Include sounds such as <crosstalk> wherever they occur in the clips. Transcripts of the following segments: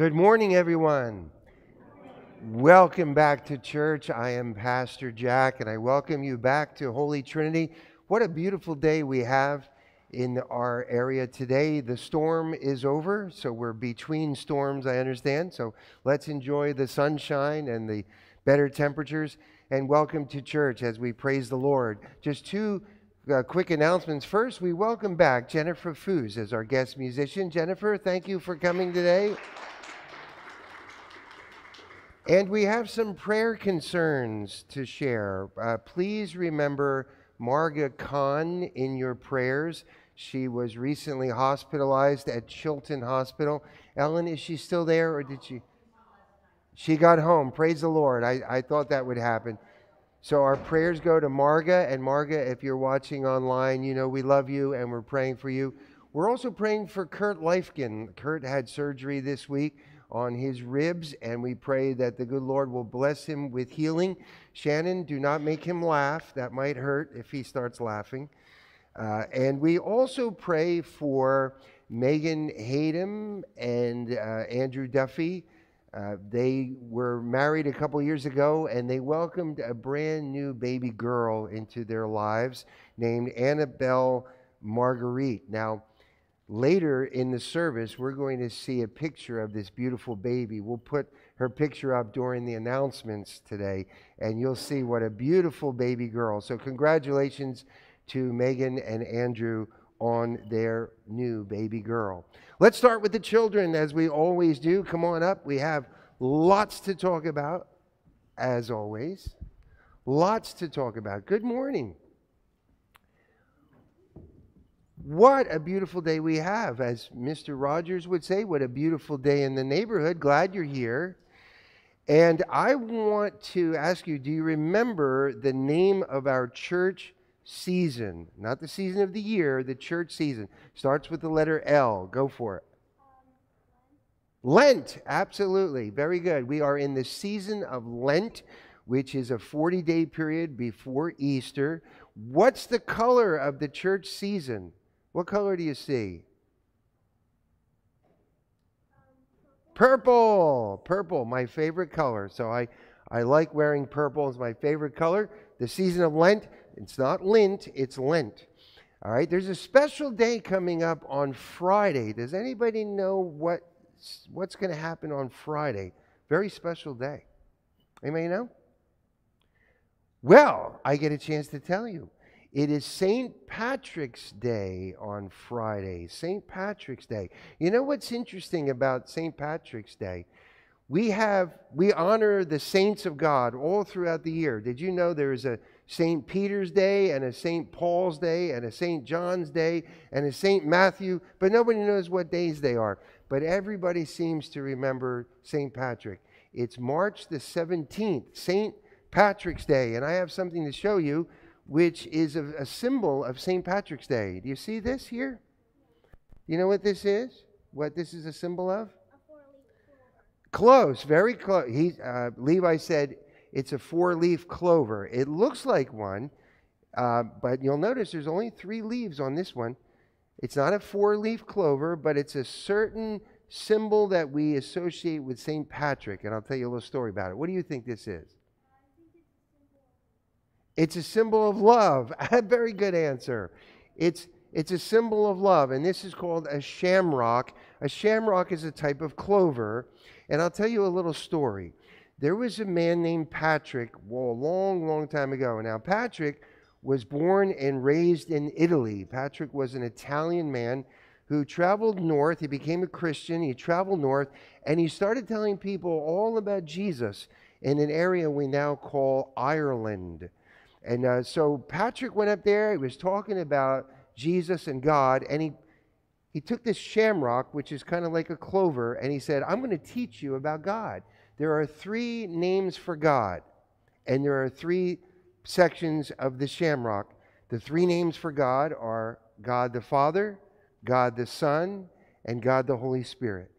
Good morning, everyone. Welcome back to church. I am Pastor Jack, and I welcome you back to Holy Trinity. What a beautiful day we have in our area today. The storm is over, so we're between storms, I understand. So let's enjoy the sunshine and the better temperatures. And welcome to church as we praise the Lord. Just two uh, quick announcements. First, we welcome back Jennifer Foos as our guest musician. Jennifer, thank you for coming today. And we have some prayer concerns to share. Uh, please remember Marga Khan in your prayers. She was recently hospitalized at Chilton Hospital. Ellen, is she still there or did she? She got home. Praise the Lord. I, I thought that would happen. So our prayers go to Marga. And Marga, if you're watching online, you know we love you and we're praying for you. We're also praying for Kurt Leifkin. Kurt had surgery this week on his ribs, and we pray that the good Lord will bless him with healing. Shannon, do not make him laugh. That might hurt if he starts laughing. Uh, and we also pray for Megan Hayden and uh, Andrew Duffy. Uh, they were married a couple years ago and they welcomed a brand new baby girl into their lives named Annabelle Marguerite. Now, Later in the service, we're going to see a picture of this beautiful baby. We'll put her picture up during the announcements today, and you'll see what a beautiful baby girl. So, congratulations to Megan and Andrew on their new baby girl. Let's start with the children, as we always do. Come on up. We have lots to talk about, as always. Lots to talk about. Good morning. What a beautiful day we have. As Mr. Rogers would say, what a beautiful day in the neighborhood. Glad you're here. And I want to ask you do you remember the name of our church season? Not the season of the year, the church season. Starts with the letter L. Go for it. Lent, absolutely. Very good. We are in the season of Lent, which is a 40 day period before Easter. What's the color of the church season? What color do you see? Purple. Purple, my favorite color. So I, I like wearing purple. It's my favorite color. The season of Lent, it's not Lent, it's Lent. All right, there's a special day coming up on Friday. Does anybody know what, what's going to happen on Friday? Very special day. Anybody know? Well, I get a chance to tell you. It is St. Patrick's Day on Friday. St. Patrick's Day. You know what's interesting about St. Patrick's Day? We have we honor the saints of God all throughout the year. Did you know there is a St. Peter's Day and a St. Paul's Day and a St. John's Day and a St. Matthew, but nobody knows what days they are. But everybody seems to remember St. Patrick. It's March the 17th, St. Patrick's Day, and I have something to show you which is a, a symbol of St. Patrick's Day. Do you see this here? You know what this is? What this is a symbol of? A close, very close. He, uh, Levi said it's a four leaf clover. It looks like one, uh, but you'll notice there's only three leaves on this one. It's not a four leaf clover, but it's a certain symbol that we associate with St. Patrick. And I'll tell you a little story about it. What do you think this is? It's a symbol of love. <laughs> A very good answer. It's, it's a symbol of love, and this is called a shamrock. A shamrock is a type of clover. And I'll tell you a little story. There was a man named Patrick well, a long, long time ago. Now, Patrick was born and raised in Italy. Patrick was an Italian man who traveled north. He became a Christian. He traveled north, and he started telling people all about Jesus in an area we now call Ireland. And uh, so Patrick went up there. He was talking about Jesus and God, and he he took this shamrock, which is kind of like a clover, and he said, "I'm going to teach you about God. There are three names for God, and there are three sections of the shamrock. The three names for God are God the Father, God the Son, and God the Holy Spirit."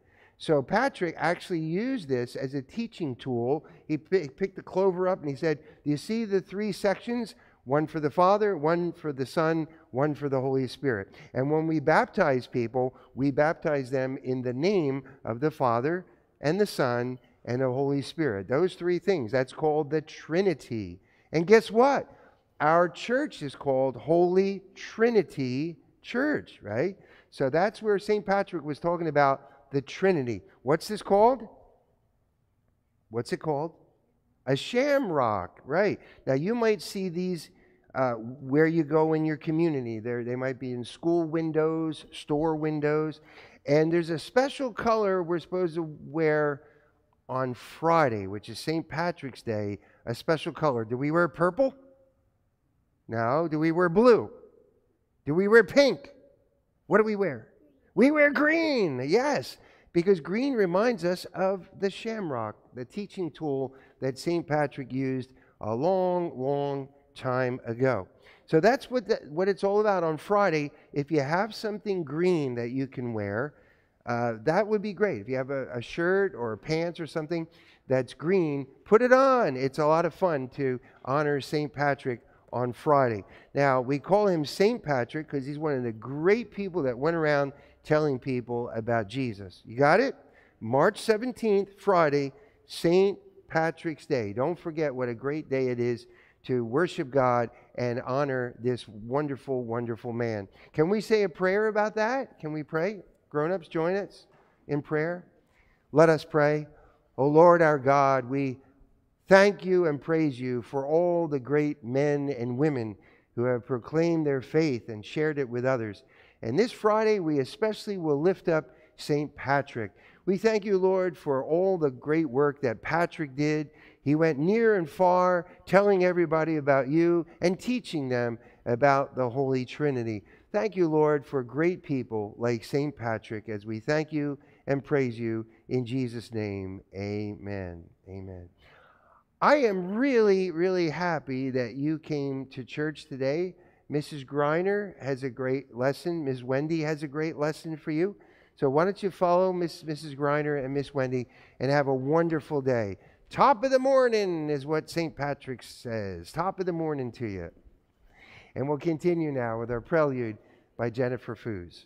So Patrick actually used this as a teaching tool. He picked the clover up and he said, Do you see the three sections? One for the Father, one for the Son, one for the Holy Spirit. And when we baptize people, we baptize them in the name of the Father, and the Son and the Holy Spirit. Those three things. That's called the Trinity. And guess what? Our church is called Holy Trinity Church, right? So that's where St. Patrick was talking about the Trinity. What's this called? What's it called? A shamrock, right? Now you might see these uh, where you go in your community. There, they might be in school windows, store windows, and there's a special color we're supposed to wear on Friday, which is St. Patrick's Day. A special color. Do we wear purple? No. Do we wear blue? Do we wear pink? What do we wear? We wear green. Yes, because green reminds us of the shamrock, the teaching tool that St. Patrick used a long, long time ago. So that's what, the, what it's all about on Friday. If you have something green that you can wear, uh, that would be great. If you have a, a shirt or pants or something that's green, put it on. It's a lot of fun to honor St. Patrick on Friday. Now, we call him St. Patrick because he's one of the great people that went around telling people about Jesus. You got it? March 17th, Friday, St. Patrick's Day. Don't forget what a great day it is to worship God and honor this wonderful, wonderful man. Can we say a prayer about that? Can we pray? Grown ups, join us in prayer. Let us pray. O Lord our God, we thank you and praise you for all the great men and women who have proclaimed their faith and shared it with others. And this Friday, we especially will lift up St. Patrick. We thank you, Lord, for all the great work that Patrick did he went near and far, telling everybody about you and teaching them about the Holy Trinity. Thank you, Lord, for great people like St. Patrick, as we thank you and praise you in Jesus' name. Amen. Amen. I am really, really happy that you came to church today. Mrs. Griner has a great lesson. Ms. Wendy has a great lesson for you. So why don't you follow Miss, Mrs. Griner and Miss Wendy and have a wonderful day. Top of the morning is what St. Patrick says. Top of the morning to you. And we'll continue now with our prelude by Jennifer Foos.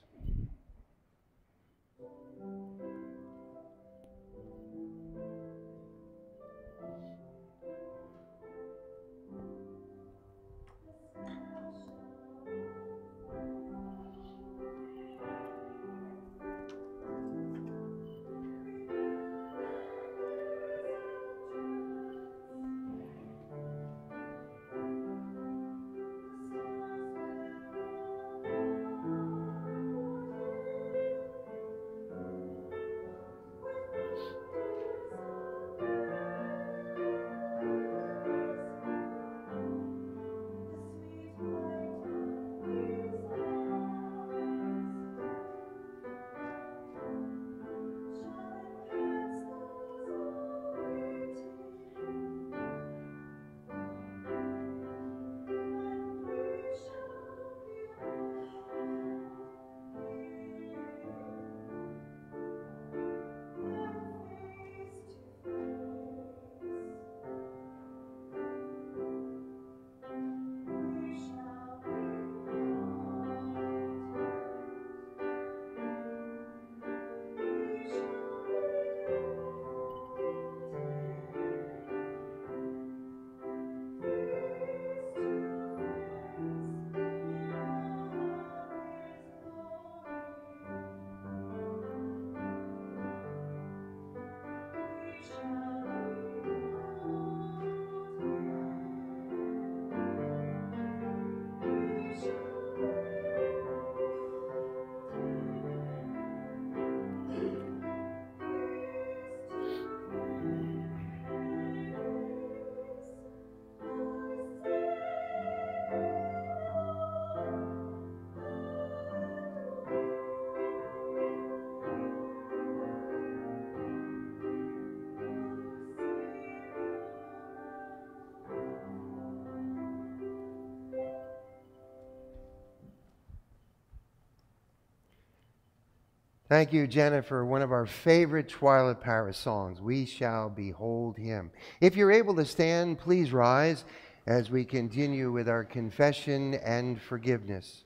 Thank you, Jennifer. One of our favorite Twila Paris songs, We Shall Behold Him. If you're able to stand, please rise as we continue with our confession and forgiveness.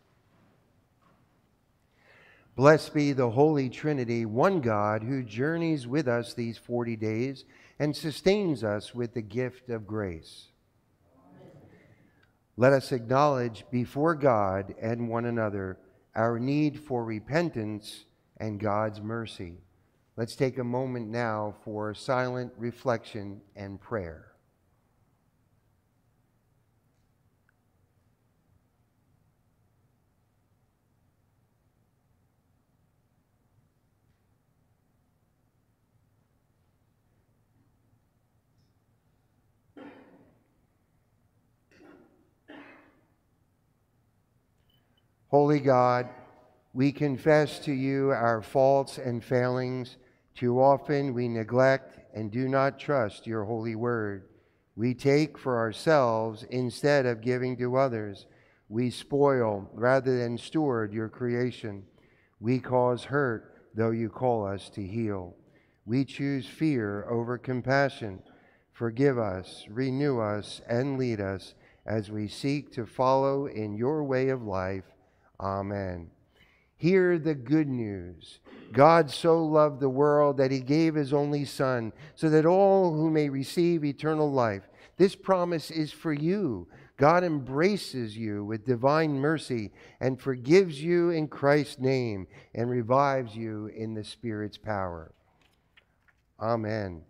Blessed be the Holy Trinity, one God, who journeys with us these 40 days and sustains us with the gift of grace. Let us acknowledge before God and one another our need for repentance and God's mercy. Let's take a moment now for silent reflection and prayer. Holy God, we confess to you our faults and failings. Too often we neglect and do not trust your holy word. We take for ourselves instead of giving to others. We spoil rather than steward your creation. We cause hurt, though you call us to heal. We choose fear over compassion. Forgive us, renew us, and lead us as we seek to follow in your way of life Amen. Hear the good news. God so loved the world that he gave his only Son, so that all who may receive eternal life. This promise is for you. God embraces you with divine mercy and forgives you in Christ's name and revives you in the Spirit's power. Amen.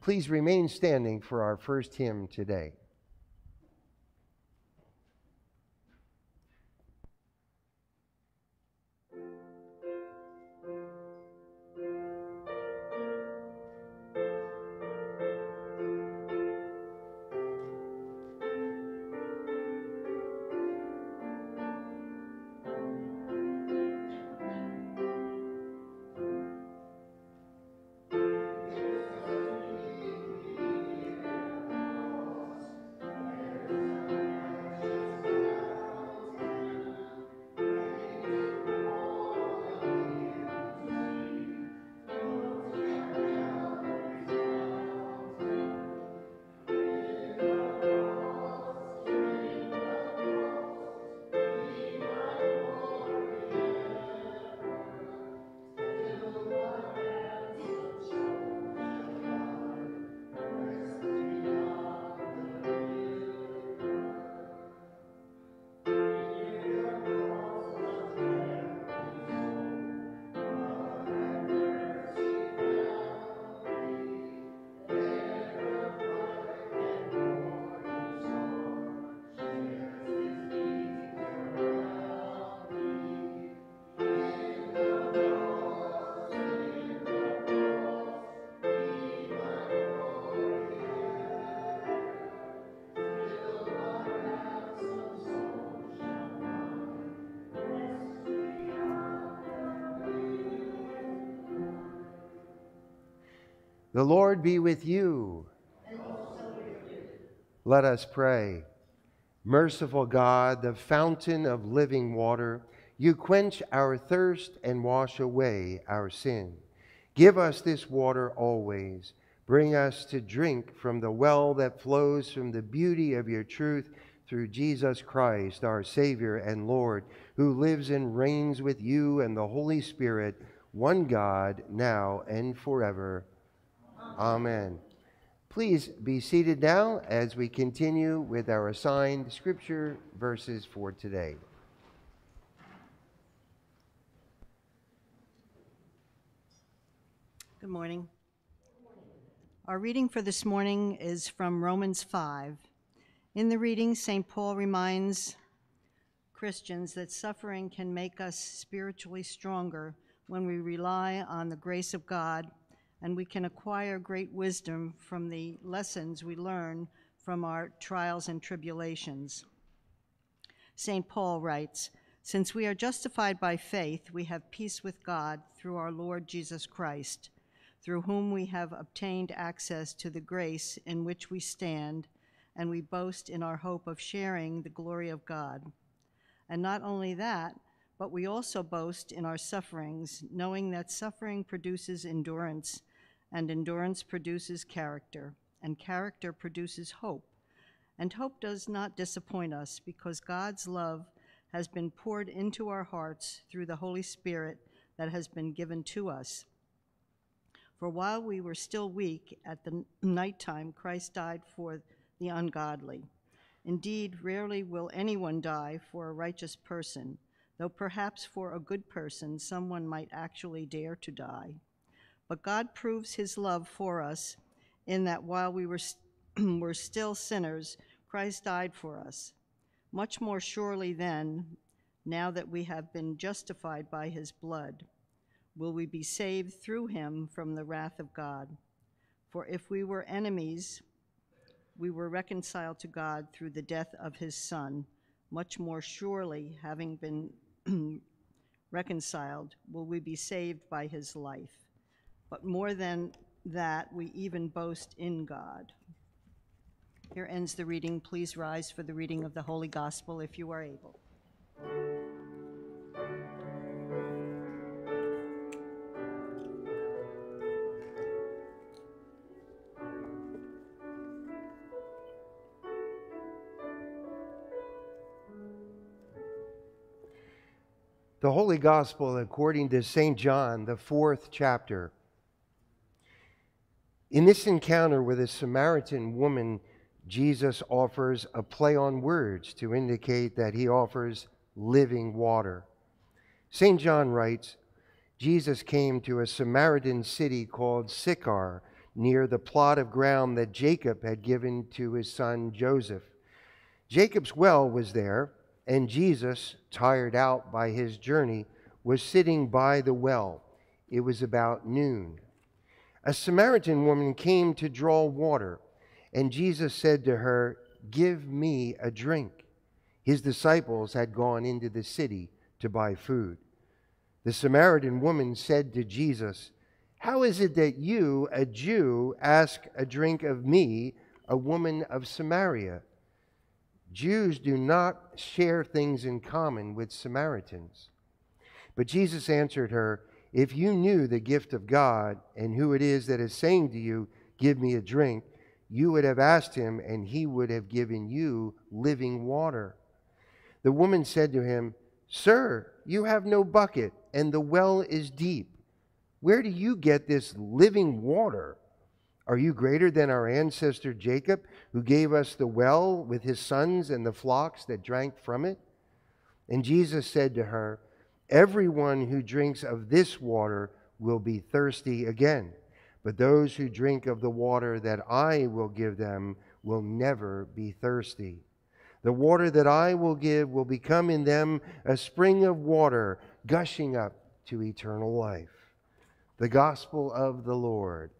Please remain standing for our first hymn today. The Lord be with you. Let us pray. Merciful God, the fountain of living water, you quench our thirst and wash away our sin. Give us this water always. Bring us to drink from the well that flows from the beauty of your truth through Jesus Christ, our Savior and Lord, who lives and reigns with you and the Holy Spirit, one God, now and forever. Amen. Please be seated now as we continue with our assigned scripture verses for today. Good morning. Our reading for this morning is from Romans 5. In the reading, St. Paul reminds Christians that suffering can make us spiritually stronger when we rely on the grace of God and we can acquire great wisdom from the lessons we learn from our trials and tribulations. St. Paul writes, Since we are justified by faith, we have peace with God through our Lord Jesus Christ, through whom we have obtained access to the grace in which we stand, and we boast in our hope of sharing the glory of God. And not only that, but we also boast in our sufferings, knowing that suffering produces endurance and endurance produces character, and character produces hope. And hope does not disappoint us because God's love has been poured into our hearts through the Holy Spirit that has been given to us. For while we were still weak, at the nighttime, Christ died for the ungodly. Indeed, rarely will anyone die for a righteous person, though perhaps for a good person someone might actually dare to die. But God proves his love for us in that while we were, st- <clears throat> were still sinners, Christ died for us. Much more surely then, now that we have been justified by his blood, will we be saved through him from the wrath of God. For if we were enemies, we were reconciled to God through the death of his Son. Much more surely, having been <clears throat> reconciled, will we be saved by his life. But more than that, we even boast in God. Here ends the reading. Please rise for the reading of the Holy Gospel if you are able. The Holy Gospel according to St. John, the fourth chapter. In this encounter with a Samaritan woman, Jesus offers a play on words to indicate that he offers living water. St. John writes Jesus came to a Samaritan city called Sychar, near the plot of ground that Jacob had given to his son Joseph. Jacob's well was there and Jesus, tired out by his journey, was sitting by the well. It was about noon. A Samaritan woman came to draw water, and Jesus said to her, Give me a drink. His disciples had gone into the city to buy food. The Samaritan woman said to Jesus, How is it that you, a Jew, ask a drink of me, a woman of Samaria? Jews do not share things in common with Samaritans. But Jesus answered her, If you knew the gift of God and who it is that is saying to you, Give me a drink, you would have asked him, and he would have given you living water. The woman said to him, Sir, you have no bucket, and the well is deep. Where do you get this living water? Are you greater than our ancestor Jacob, who gave us the well with his sons and the flocks that drank from it? And Jesus said to her, Everyone who drinks of this water will be thirsty again, but those who drink of the water that I will give them will never be thirsty. The water that I will give will become in them a spring of water gushing up to eternal life. The gospel of the Lord.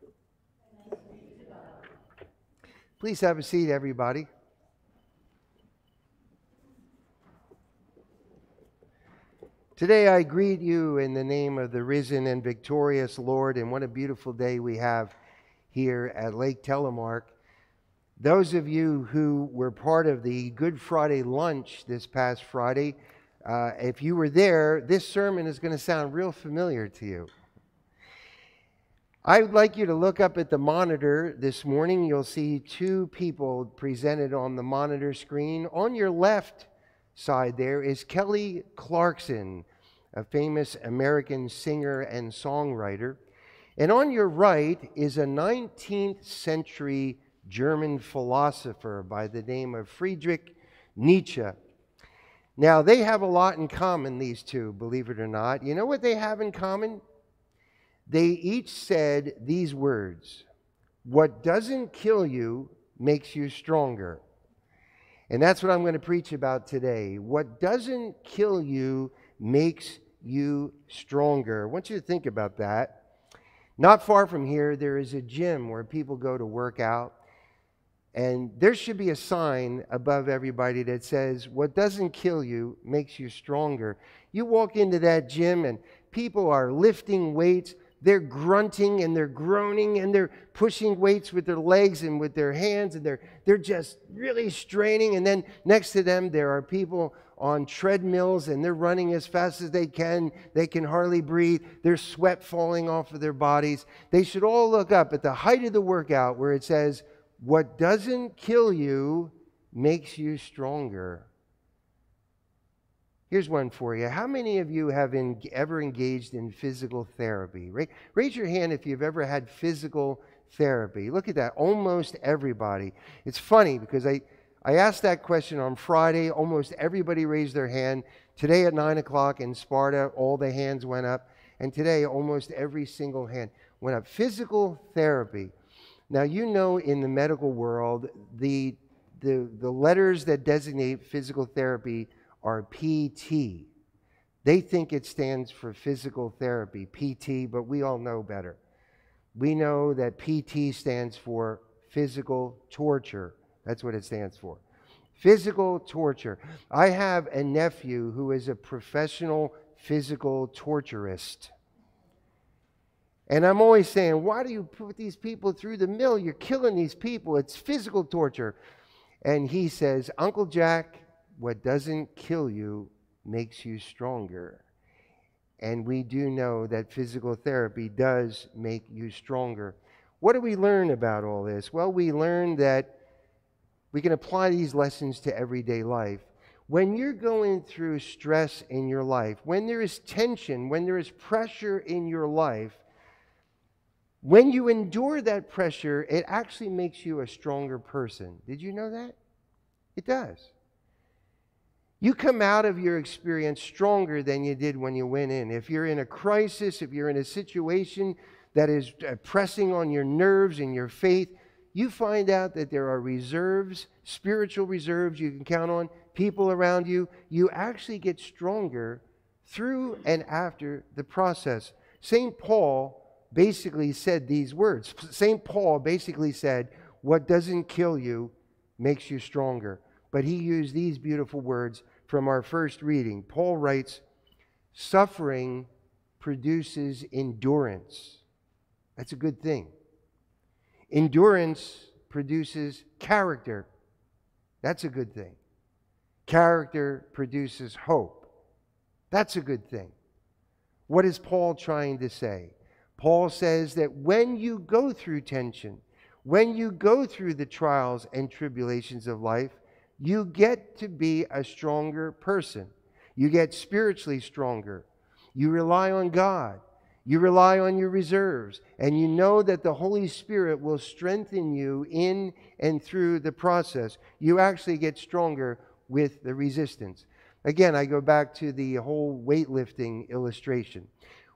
Please have a seat, everybody. Today I greet you in the name of the risen and victorious Lord, and what a beautiful day we have here at Lake Telemark. Those of you who were part of the Good Friday lunch this past Friday, uh, if you were there, this sermon is going to sound real familiar to you. I would like you to look up at the monitor this morning. You'll see two people presented on the monitor screen. On your left side there is Kelly Clarkson, a famous American singer and songwriter. And on your right is a 19th century German philosopher by the name of Friedrich Nietzsche. Now, they have a lot in common, these two, believe it or not. You know what they have in common? they each said these words What doesn't kill you makes you stronger. And that's what I'm going to preach about today. What doesn't kill you makes you stronger. I want you to think about that. Not far from here, there is a gym where people go to work out. And there should be a sign above everybody that says, What doesn't kill you makes you stronger. You walk into that gym and people are lifting weights they're grunting and they're groaning and they're pushing weights with their legs and with their hands and they're, they're just really straining. And then next to them, there are people on treadmills and they're running as fast as they can. They can hardly breathe. There's sweat falling off of their bodies. They should all look up at the height of the workout where it says, What doesn't kill you makes you stronger. Here's one for you. How many of you have in, ever engaged in physical therapy? Ra- raise your hand if you've ever had physical therapy. Look at that. Almost everybody. It's funny because I, I asked that question on Friday. Almost everybody raised their hand. Today at 9 o'clock in Sparta, all the hands went up. And today, almost every single hand went up. Physical therapy. Now, you know in the medical world, the, the, the letters that designate physical therapy are PT. They think it stands for physical therapy, PT, but we all know better. We know that PT stands for physical torture. That's what it stands for. Physical torture. I have a nephew who is a professional physical torturist. And I'm always saying, why do you put these people through the mill? You're killing these people. It's physical torture. And he says, Uncle Jack, what doesn't kill you makes you stronger. And we do know that physical therapy does make you stronger. What do we learn about all this? Well, we learn that we can apply these lessons to everyday life. When you're going through stress in your life, when there is tension, when there is pressure in your life, when you endure that pressure, it actually makes you a stronger person. Did you know that? It does. You come out of your experience stronger than you did when you went in. If you're in a crisis, if you're in a situation that is uh, pressing on your nerves and your faith, you find out that there are reserves, spiritual reserves you can count on, people around you. You actually get stronger through and after the process. St. Paul basically said these words. St. Paul basically said, What doesn't kill you makes you stronger. But he used these beautiful words from our first reading. Paul writes, Suffering produces endurance. That's a good thing. Endurance produces character. That's a good thing. Character produces hope. That's a good thing. What is Paul trying to say? Paul says that when you go through tension, when you go through the trials and tribulations of life, you get to be a stronger person. You get spiritually stronger. You rely on God. You rely on your reserves. And you know that the Holy Spirit will strengthen you in and through the process. You actually get stronger with the resistance. Again, I go back to the whole weightlifting illustration.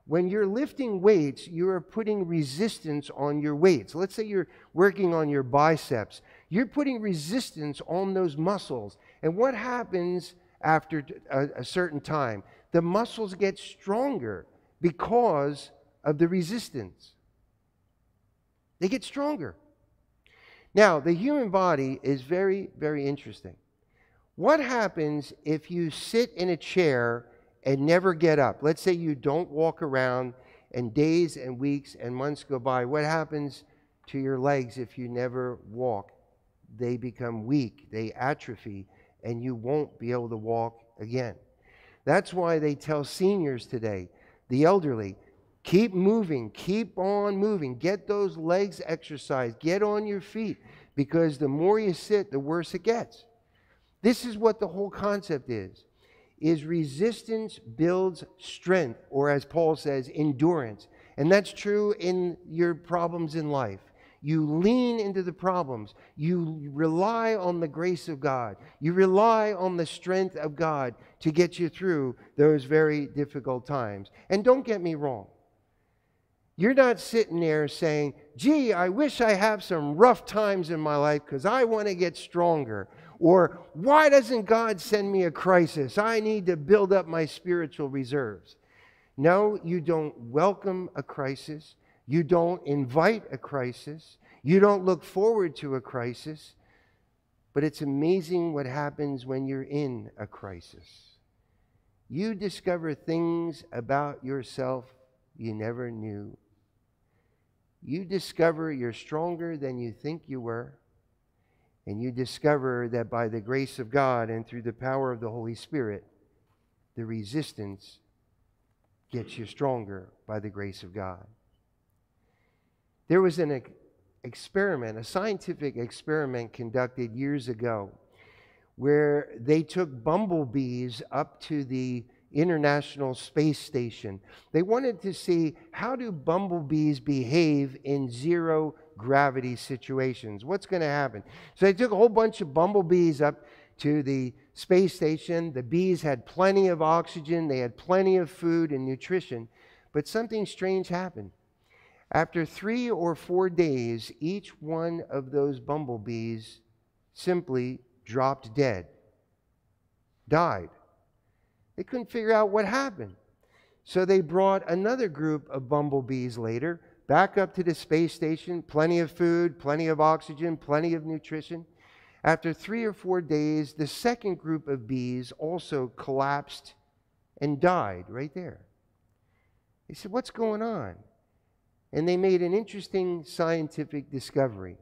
When you're lifting weights, you are putting resistance on your weights. Let's say you're working on your biceps. You're putting resistance on those muscles. And what happens after a, a certain time? The muscles get stronger because of the resistance. They get stronger. Now, the human body is very, very interesting. What happens if you sit in a chair and never get up. Let's say you don't walk around and days and weeks and months go by. What happens to your legs if you never walk? They become weak, they atrophy, and you won't be able to walk again. That's why they tell seniors today, the elderly, keep moving, keep on moving, get those legs exercised, get on your feet, because the more you sit, the worse it gets. This is what the whole concept is is resistance builds strength, or as Paul says, endurance. And that's true in your problems in life. You lean into the problems. You rely on the grace of God. You rely on the strength of God to get you through those very difficult times. And don't get me wrong. You're not sitting there saying, gee, I wish I have some rough times in my life because I want to get stronger. Or, why doesn't God send me a crisis? I need to build up my spiritual reserves. No, you don't welcome a crisis. You don't invite a crisis. You don't look forward to a crisis. But it's amazing what happens when you're in a crisis. You discover things about yourself you never knew. You discover you're stronger than you think you were. And you discover that by the grace of God and through the power of the Holy Spirit, the resistance gets you stronger by the grace of God. There was an experiment, a scientific experiment conducted years ago, where they took bumblebees up to the International Space Station. They wanted to see how do bumblebees behave in zero gravity situations? What's going to happen? So they took a whole bunch of bumblebees up to the space station. The bees had plenty of oxygen, they had plenty of food and nutrition, but something strange happened. After three or four days, each one of those bumblebees simply dropped dead, died. They couldn't figure out what happened. So they brought another group of bumblebees later back up to the space station, plenty of food, plenty of oxygen, plenty of nutrition. After three or four days, the second group of bees also collapsed and died right there. They said, What's going on? And they made an interesting scientific discovery.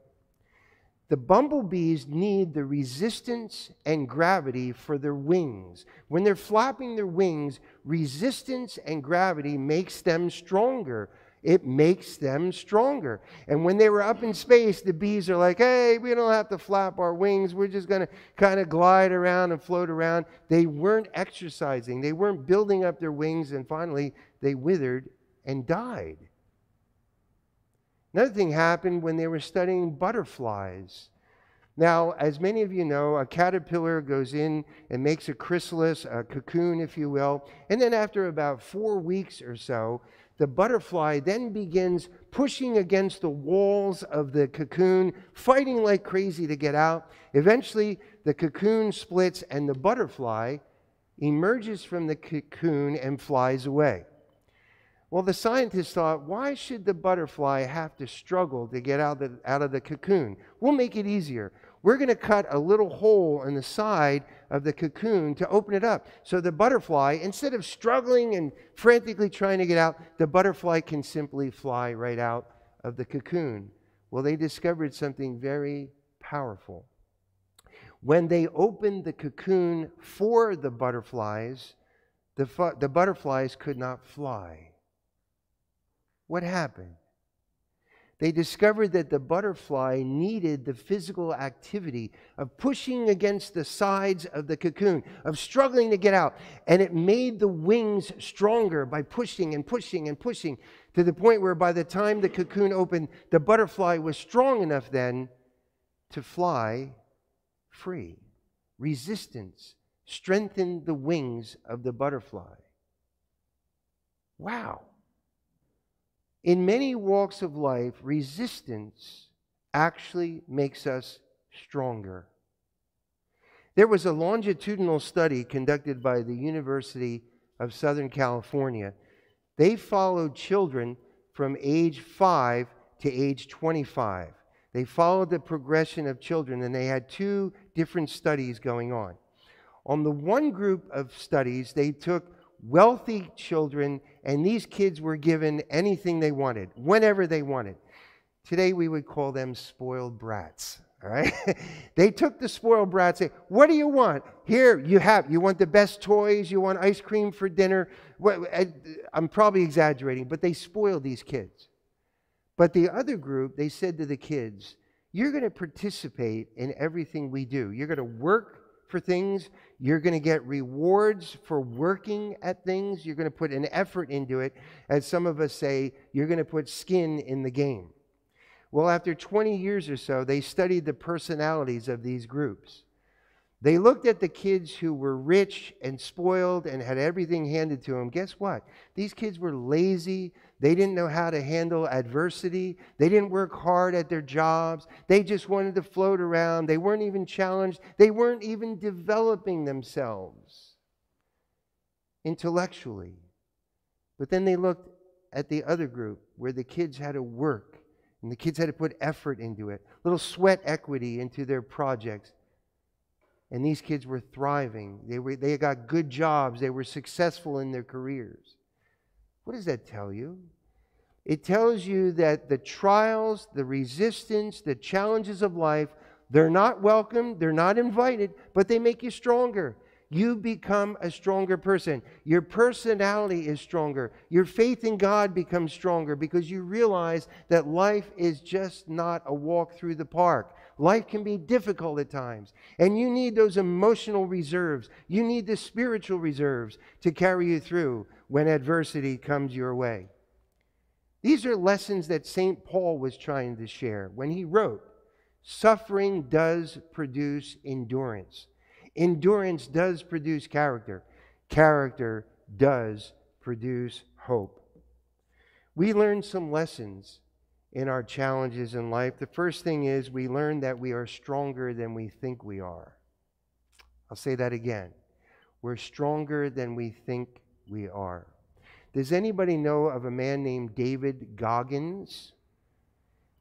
The bumblebees need the resistance and gravity for their wings. When they're flapping their wings, resistance and gravity makes them stronger. It makes them stronger. And when they were up in space, the bees are like, hey, we don't have to flap our wings. We're just going to kind of glide around and float around. They weren't exercising, they weren't building up their wings, and finally, they withered and died. Another thing happened when they were studying butterflies. Now, as many of you know, a caterpillar goes in and makes a chrysalis, a cocoon, if you will, and then after about four weeks or so, the butterfly then begins pushing against the walls of the cocoon, fighting like crazy to get out. Eventually, the cocoon splits and the butterfly emerges from the cocoon and flies away. Well, the scientists thought, why should the butterfly have to struggle to get out of the, out of the cocoon? We'll make it easier. We're going to cut a little hole in the side of the cocoon to open it up. So the butterfly, instead of struggling and frantically trying to get out, the butterfly can simply fly right out of the cocoon. Well, they discovered something very powerful. When they opened the cocoon for the butterflies, the, the butterflies could not fly. What happened? They discovered that the butterfly needed the physical activity of pushing against the sides of the cocoon, of struggling to get out. And it made the wings stronger by pushing and pushing and pushing to the point where by the time the cocoon opened, the butterfly was strong enough then to fly free. Resistance strengthened the wings of the butterfly. Wow. In many walks of life, resistance actually makes us stronger. There was a longitudinal study conducted by the University of Southern California. They followed children from age 5 to age 25. They followed the progression of children, and they had two different studies going on. On the one group of studies, they took wealthy children, and these kids were given anything they wanted, whenever they wanted. Today we would call them spoiled brats. All right? <laughs> they took the spoiled brats. Say, what do you want? Here you have. You want the best toys. You want ice cream for dinner. Uh, I'm probably exaggerating, but they spoiled these kids. But the other group, they said to the kids, "You're going to participate in everything we do. You're going to work for things. You're going to get rewards for working at things. You're going to put an effort into it. As some of us say, you're going to put skin in the game. Well, after 20 years or so, they studied the personalities of these groups. They looked at the kids who were rich and spoiled and had everything handed to them. Guess what? These kids were lazy. They didn't know how to handle adversity. They didn't work hard at their jobs. They just wanted to float around. They weren't even challenged. They weren't even developing themselves intellectually. But then they looked at the other group where the kids had to work and the kids had to put effort into it, little sweat equity into their projects and these kids were thriving. They, were, they got good jobs. They were successful in their careers. What does that tell you? It tells you that the trials, the resistance, the challenges of life, they're not welcome, they're not invited, but they make you stronger. You become a stronger person. Your personality is stronger. Your faith in God becomes stronger because you realize that life is just not a walk through the park. Life can be difficult at times, and you need those emotional reserves. You need the spiritual reserves to carry you through when adversity comes your way. These are lessons that St. Paul was trying to share when he wrote, Suffering does produce endurance. Endurance does produce character. Character does produce hope. We learned some lessons in our challenges in life. The first thing is we learn that we are stronger than we think we are. I'll say that again. We're stronger than we think we are. Does anybody know of a man named David Goggins?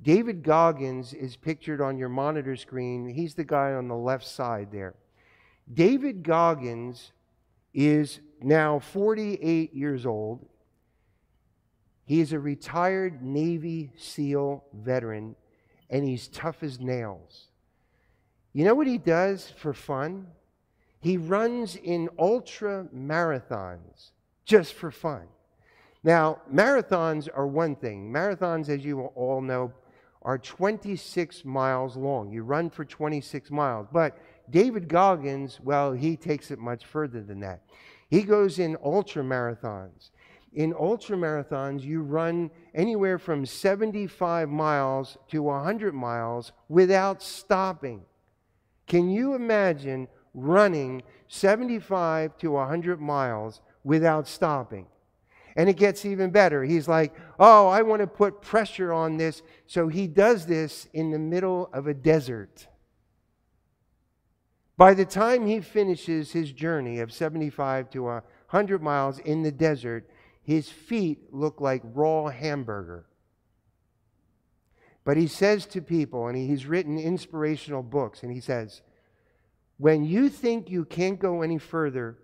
David Goggins is pictured on your monitor screen. He's the guy on the left side there. David Goggins is now 48 years old. He is a retired Navy SEAL veteran, and he's tough as nails. You know what he does for fun? He runs in ultra marathons just for fun. Now, marathons are one thing. Marathons, as you all know, are 26 miles long. You run for 26 miles. But David Goggins, well, he takes it much further than that. He goes in ultra marathons. In ultra marathons, you run anywhere from 75 miles to 100 miles without stopping. Can you imagine running 75 to 100 miles without stopping? And it gets even better. He's like, oh, I want to put pressure on this. So he does this in the middle of a desert. By the time he finishes his journey of 75 to 100 miles in the desert, his feet look like raw hamburger. But he says to people, and he's written inspirational books, and he says, When you think you can't go any further,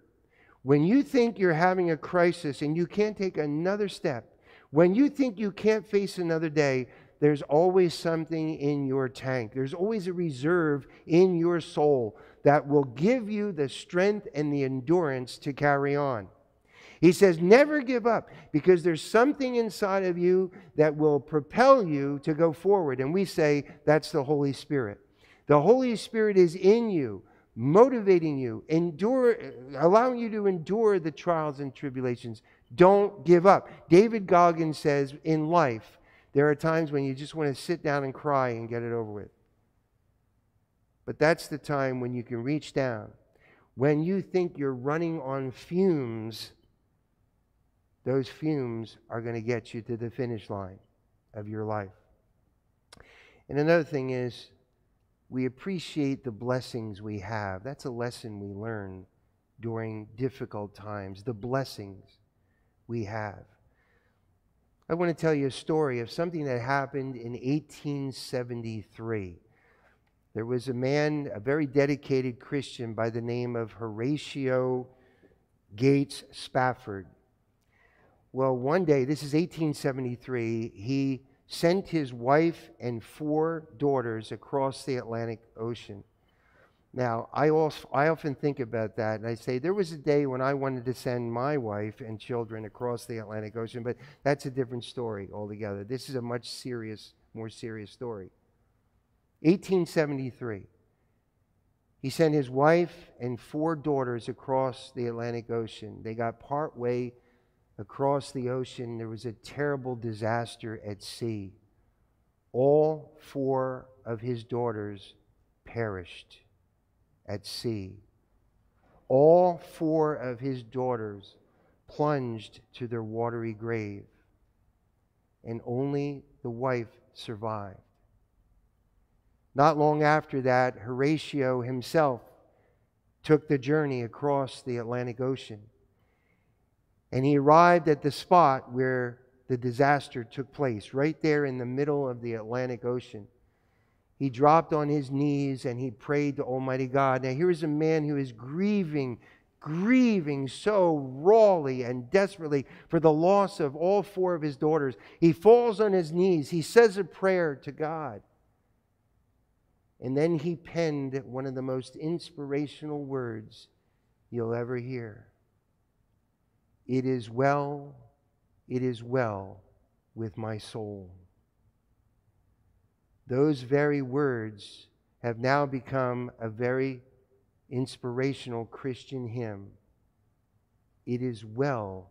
when you think you're having a crisis and you can't take another step, when you think you can't face another day, there's always something in your tank. There's always a reserve in your soul that will give you the strength and the endurance to carry on. He says, never give up because there's something inside of you that will propel you to go forward. And we say that's the Holy Spirit. The Holy Spirit is in you, motivating you, endure, allowing you to endure the trials and tribulations. Don't give up. David Goggins says, in life, there are times when you just want to sit down and cry and get it over with. But that's the time when you can reach down. When you think you're running on fumes, those fumes are going to get you to the finish line of your life. And another thing is, we appreciate the blessings we have. That's a lesson we learn during difficult times, the blessings we have. I want to tell you a story of something that happened in 1873. There was a man, a very dedicated Christian by the name of Horatio Gates Spafford. Well, one day, this is 1873, he sent his wife and four daughters across the Atlantic Ocean. Now, I, also, I often think about that, and I say there was a day when I wanted to send my wife and children across the Atlantic Ocean, but that's a different story altogether. This is a much serious, more serious story. 1873. He sent his wife and four daughters across the Atlantic Ocean. They got part way across the ocean. There was a terrible disaster at sea. All four of his daughters perished at sea. All four of his daughters plunged to their watery grave, and only the wife survived. Not long after that, Horatio himself took the journey across the Atlantic Ocean. And he arrived at the spot where the disaster took place, right there in the middle of the Atlantic Ocean. He dropped on his knees and he prayed to Almighty God. Now, here's a man who is grieving, grieving so rawly and desperately for the loss of all four of his daughters. He falls on his knees. He says a prayer to God. And then he penned one of the most inspirational words you'll ever hear It is well, it is well with my soul. Those very words have now become a very inspirational Christian hymn. It is well,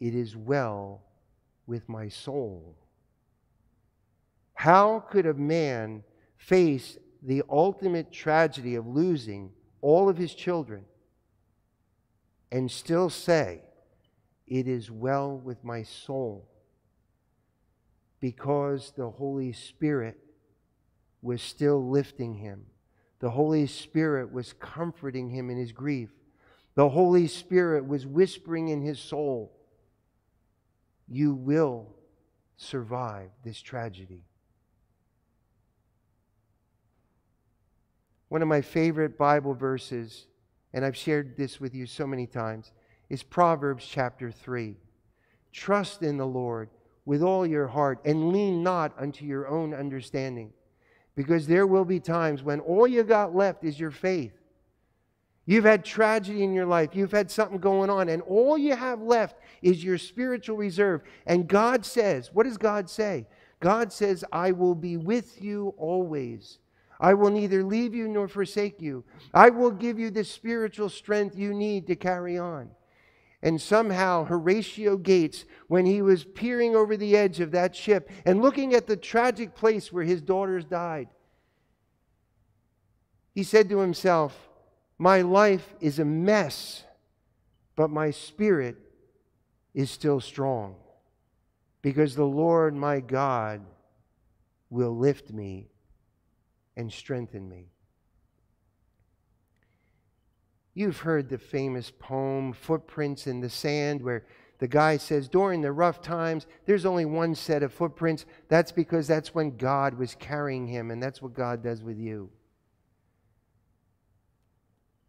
it is well with my soul. How could a man face the ultimate tragedy of losing all of his children and still say, It is well with my soul? Because the Holy Spirit was still lifting him. The Holy Spirit was comforting him in his grief. The Holy Spirit was whispering in his soul, You will survive this tragedy. One of my favorite Bible verses, and I've shared this with you so many times, is Proverbs chapter 3. Trust in the Lord with all your heart and lean not unto your own understanding. Because there will be times when all you got left is your faith. You've had tragedy in your life. You've had something going on, and all you have left is your spiritual reserve. And God says, What does God say? God says, I will be with you always. I will neither leave you nor forsake you. I will give you the spiritual strength you need to carry on. And somehow, Horatio Gates, when he was peering over the edge of that ship and looking at the tragic place where his daughters died, he said to himself, My life is a mess, but my spirit is still strong because the Lord my God will lift me and strengthen me. You've heard the famous poem, Footprints in the Sand, where the guy says, During the rough times, there's only one set of footprints. That's because that's when God was carrying him, and that's what God does with you.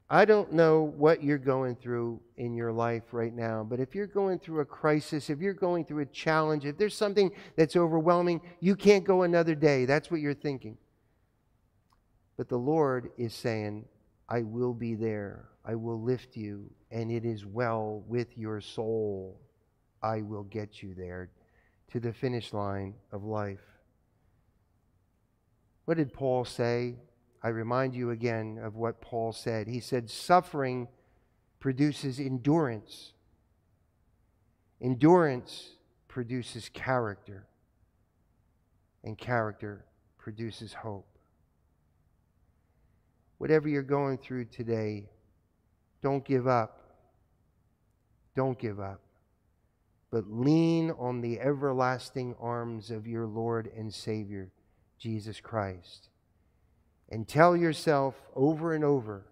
I don't know what you're going through in your life right now, but if you're going through a crisis, if you're going through a challenge, if there's something that's overwhelming, you can't go another day. That's what you're thinking. But the Lord is saying, I will be there. I will lift you, and it is well with your soul. I will get you there to the finish line of life. What did Paul say? I remind you again of what Paul said. He said, Suffering produces endurance, endurance produces character, and character produces hope. Whatever you're going through today, don't give up. Don't give up. But lean on the everlasting arms of your Lord and Savior, Jesus Christ. And tell yourself over and over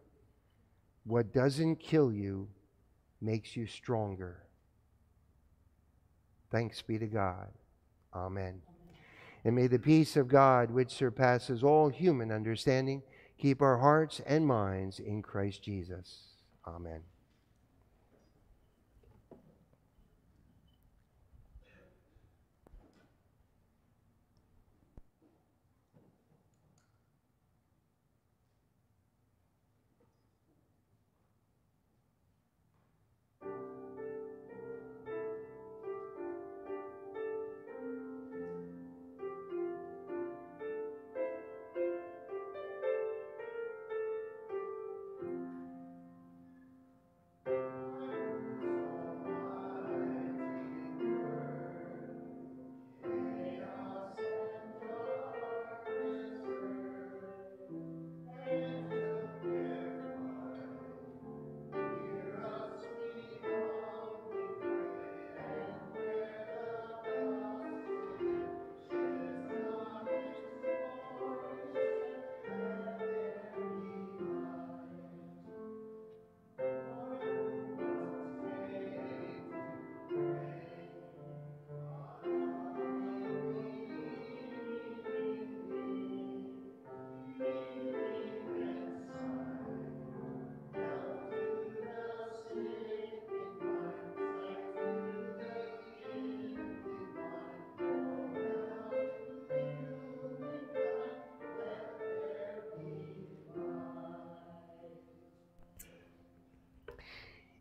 what doesn't kill you makes you stronger. Thanks be to God. Amen. And may the peace of God, which surpasses all human understanding, keep our hearts and minds in Christ Jesus. Amen.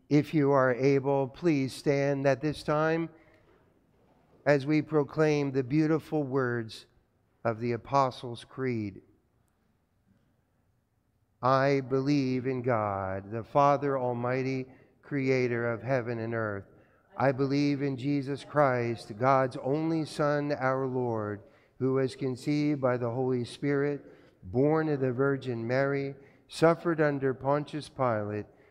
If you are able, please stand at this time as we proclaim the beautiful words of the Apostles' Creed. I believe in God, the Father Almighty, creator of heaven and earth. I believe in Jesus Christ, God's only Son, our Lord, who was conceived by the Holy Spirit, born of the Virgin Mary, suffered under Pontius Pilate,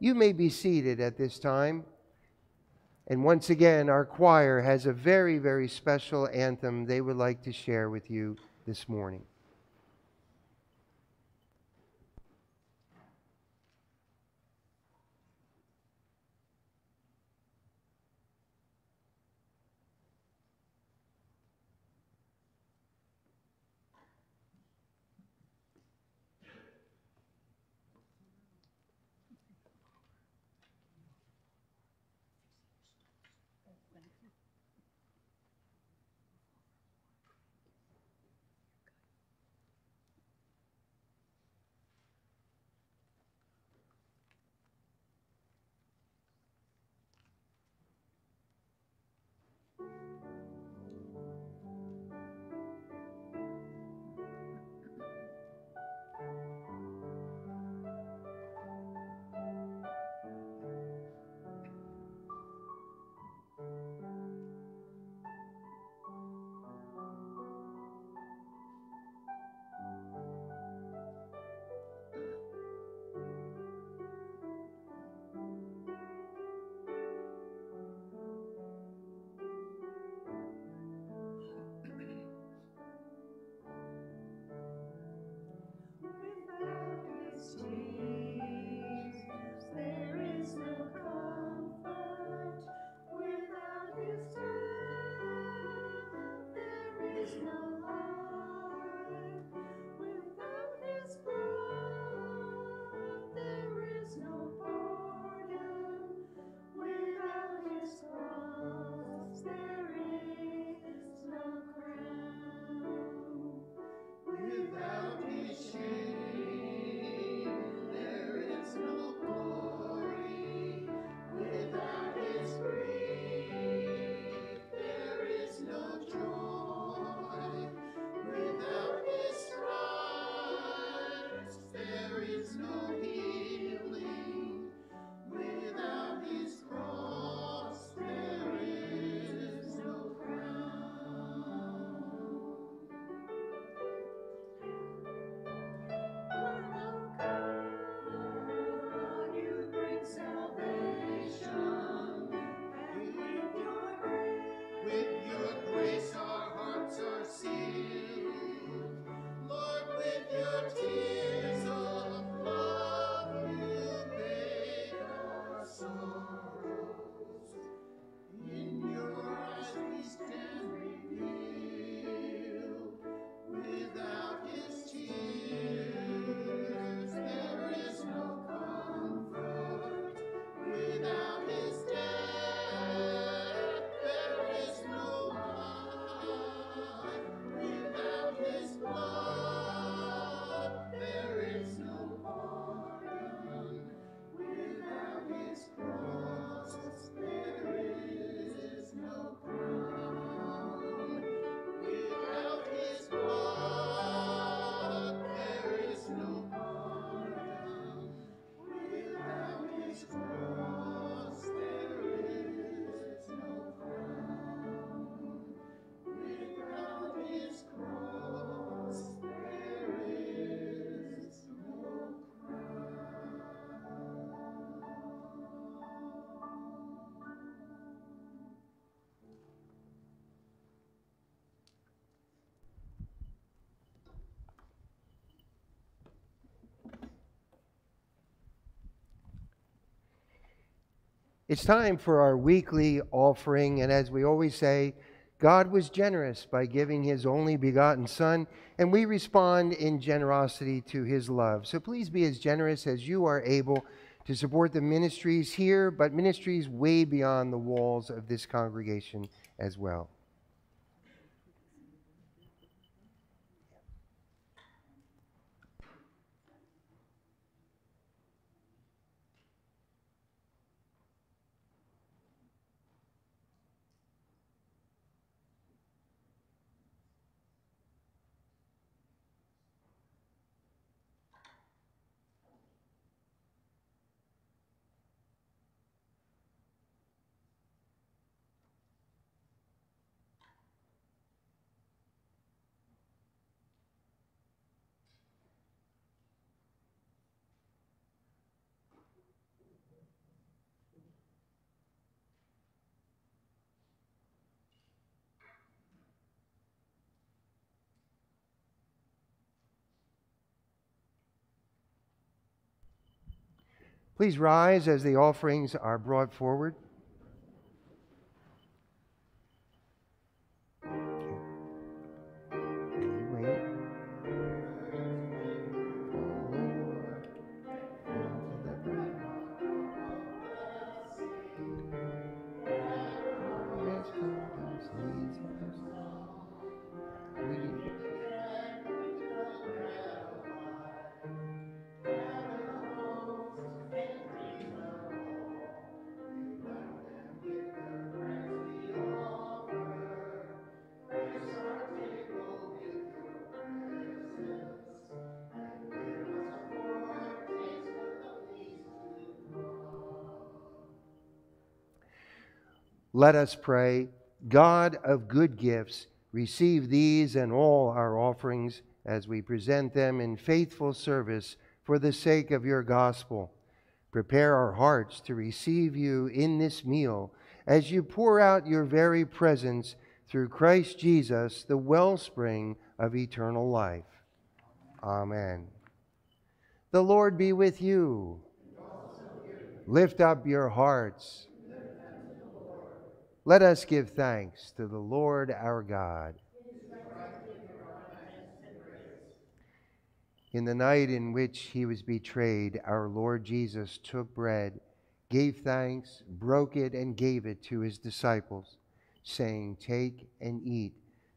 You may be seated at this time. And once again, our choir has a very, very special anthem they would like to share with you this morning. It's time for our weekly offering, and as we always say, God was generous by giving his only begotten Son, and we respond in generosity to his love. So please be as generous as you are able to support the ministries here, but ministries way beyond the walls of this congregation as well. Please rise as the offerings are brought forward. Let us pray. God of good gifts, receive these and all our offerings as we present them in faithful service for the sake of your gospel. Prepare our hearts to receive you in this meal as you pour out your very presence through Christ Jesus, the wellspring of eternal life. Amen. The Lord be with you. Lift up your hearts. Let us give thanks to the Lord our God. In the night in which he was betrayed, our Lord Jesus took bread, gave thanks, broke it, and gave it to his disciples, saying, Take and eat.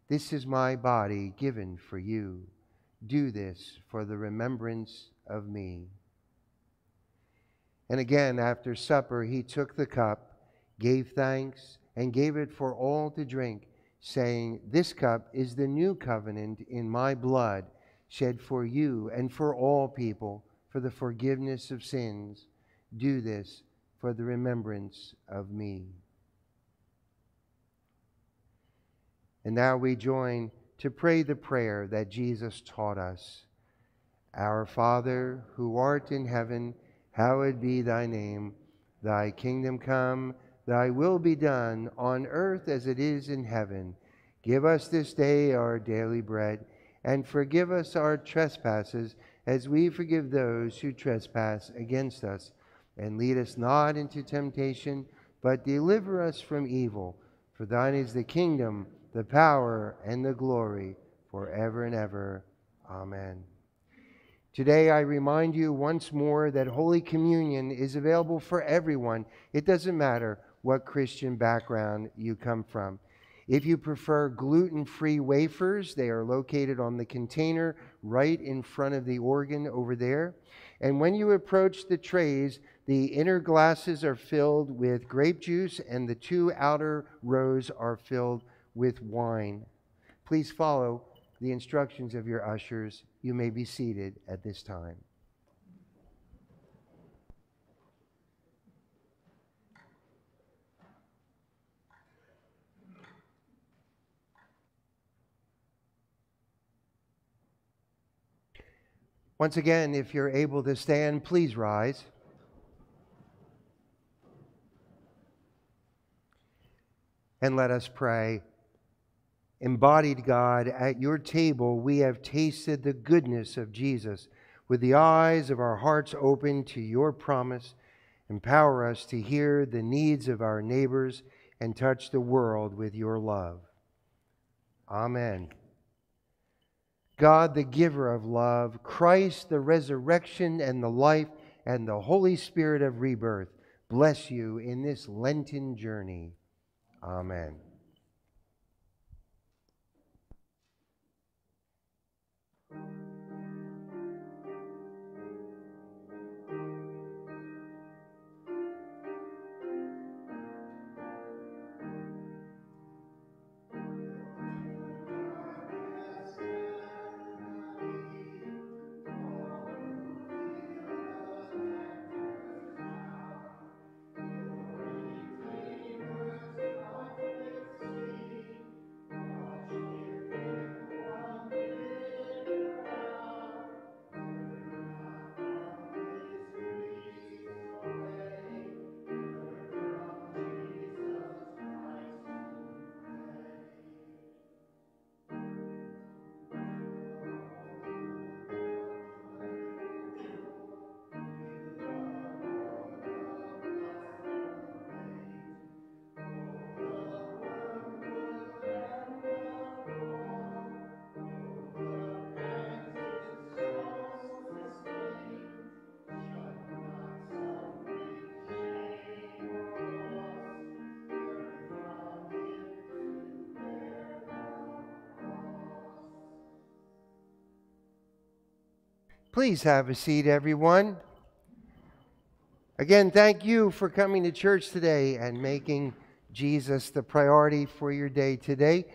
This is my body given for you. Do this for the remembrance of me. And again, after supper, he took the cup, gave thanks, and gave it for all to drink, saying, This cup is the new covenant in my blood, shed for you and for all people for the forgiveness of sins. Do this for the remembrance of me. And now we join to pray the prayer that Jesus taught us. Our Father, who art in heaven, hallowed be thy name. Thy kingdom come Thy will be done on earth as it is in heaven. Give us this day our daily bread, and forgive us our trespasses as we forgive those who trespass against us. And lead us not into temptation, but deliver us from evil. For thine is the kingdom, the power, and the glory, forever and ever. Amen. Today, I remind you once more that Holy Communion is available for everyone. It doesn't matter what Christian background you come from. If you prefer gluten free wafers, they are located on the container right in front of the organ over there. And when you approach the trays, the inner glasses are filled with grape juice, and the two outer rows are filled with wine. Please follow the instructions of your ushers. You may be seated at this time. Once again, if you're able to stand, please rise. And let us pray. Embodied God, at your table we have tasted the goodness of Jesus. With the eyes of our hearts open to your promise, empower us to hear the needs of our neighbors and touch the world with your love. Amen. God, the giver of love, Christ, the resurrection and the life, and the Holy Spirit of rebirth, bless you in this Lenten journey. Amen. Please have a seat, everyone. Again, thank you for coming to church today and making Jesus the priority for your day today.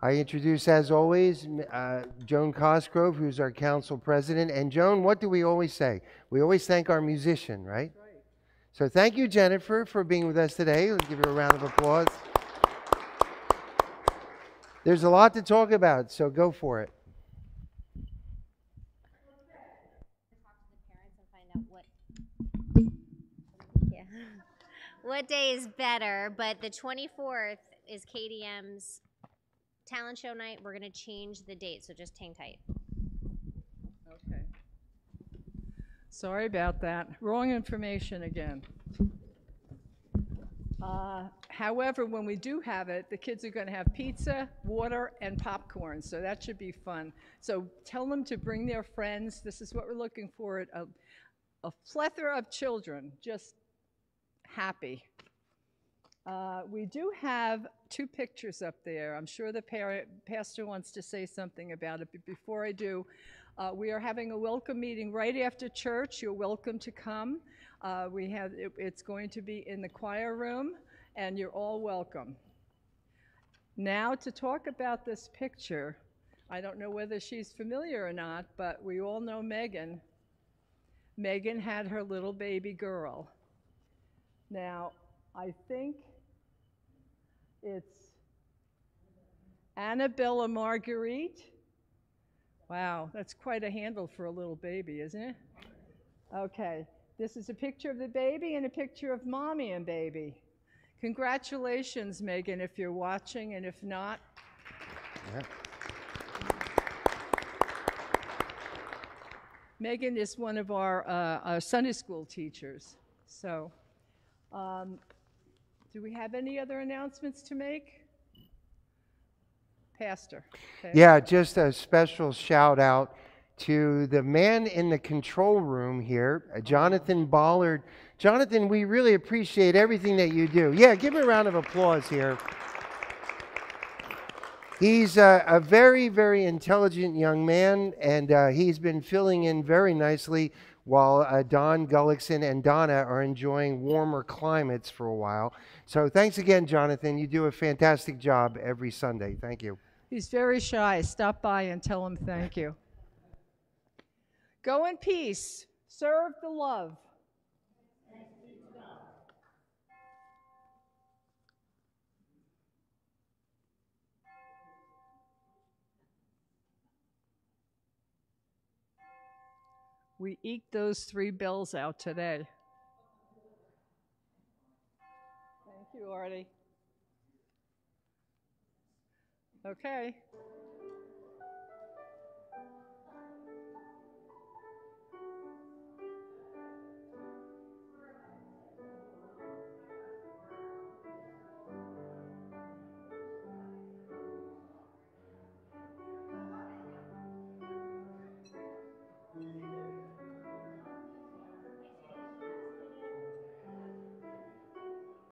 I introduce, as always, uh, Joan Cosgrove, who's our council president. And Joan, what do we always say? We always thank our musician, right? right. So thank you, Jennifer, for being with us today. Let's give her a round of applause. There's a lot to talk about, so go for it. What day is better, but the 24th is KDM's talent show night. We're going to change the date, so just hang tight. Okay. Sorry about that. Wrong information again. Uh, however, when we do have it, the kids are going to have pizza, water, and popcorn, so that should be fun. So tell them to bring their friends. This is what we're looking for a, a plethora of children, just happy. Uh, we do have two pictures up there. I'm sure the pastor wants to say something about it, but before I do, uh, we are having a welcome meeting right after church. You're welcome to come. Uh, we have it, it's going to be in the choir room, and you're all welcome. Now to talk about this picture, I don't know whether she's familiar or not, but we all know Megan. Megan had her little baby girl. Now, I think it's Annabella Marguerite. Wow, that's quite a handle for a little baby, isn't it? Okay, this is a picture of the baby and a picture of mommy and baby. Congratulations, Megan, if you're watching, and if not. Yeah. Megan is one of our, uh, our Sunday school teachers. So um, do we have any other announcements to make? Pastor. Okay. Yeah, just a special shout out to the man in the control room here, uh, Jonathan Bollard. Jonathan, we really appreciate everything that you do. Yeah, give him a round of applause here. He's a, a very, very intelligent young man, and uh, he's been filling in very nicely while uh, Don Gullickson and Donna are enjoying warmer climates for a while. So thanks again, Jonathan. You do a fantastic job every Sunday. Thank you. He's very shy. Stop by and tell him thank you. Go in peace. Serve the love. We eked those three bills out today. Thank you, Artie. Okay.